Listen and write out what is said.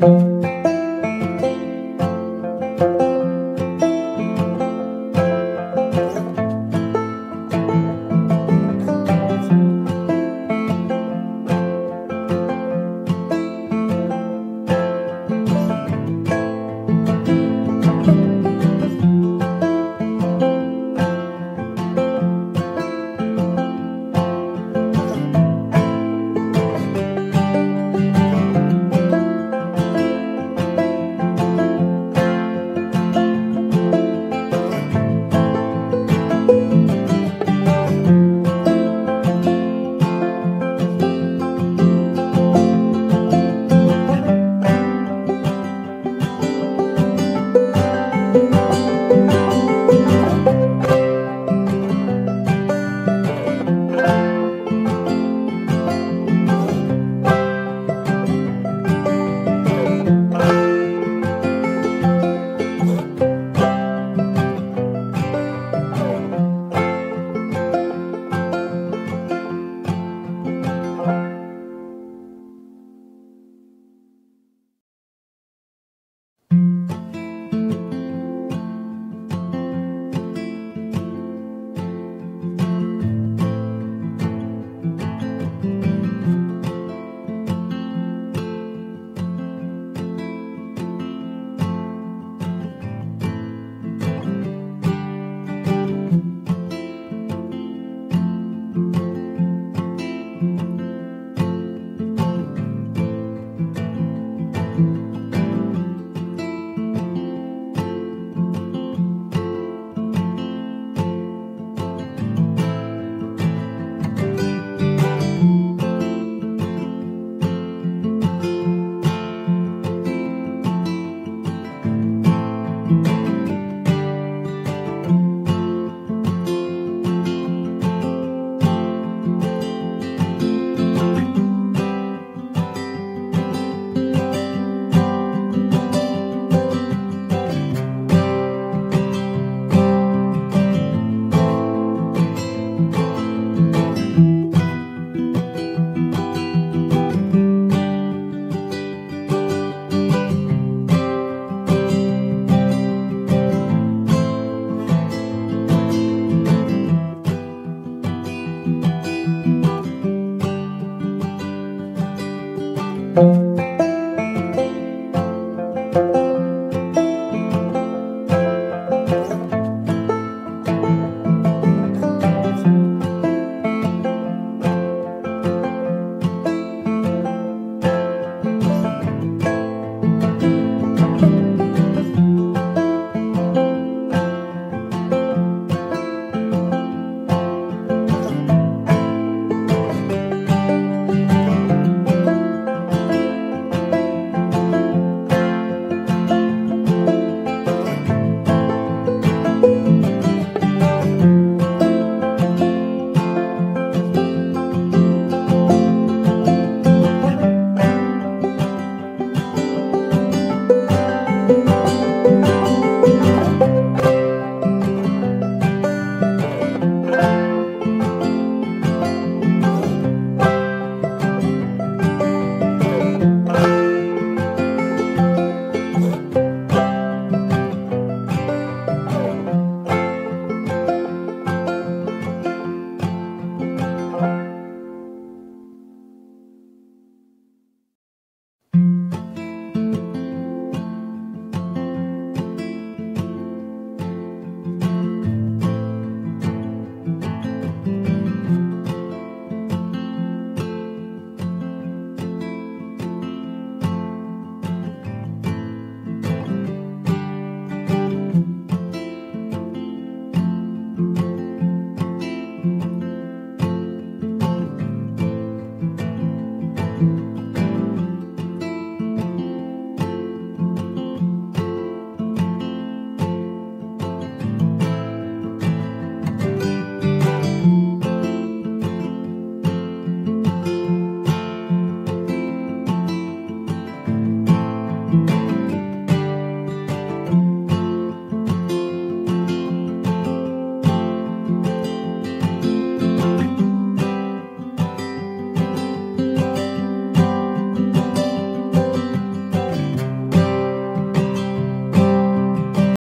Música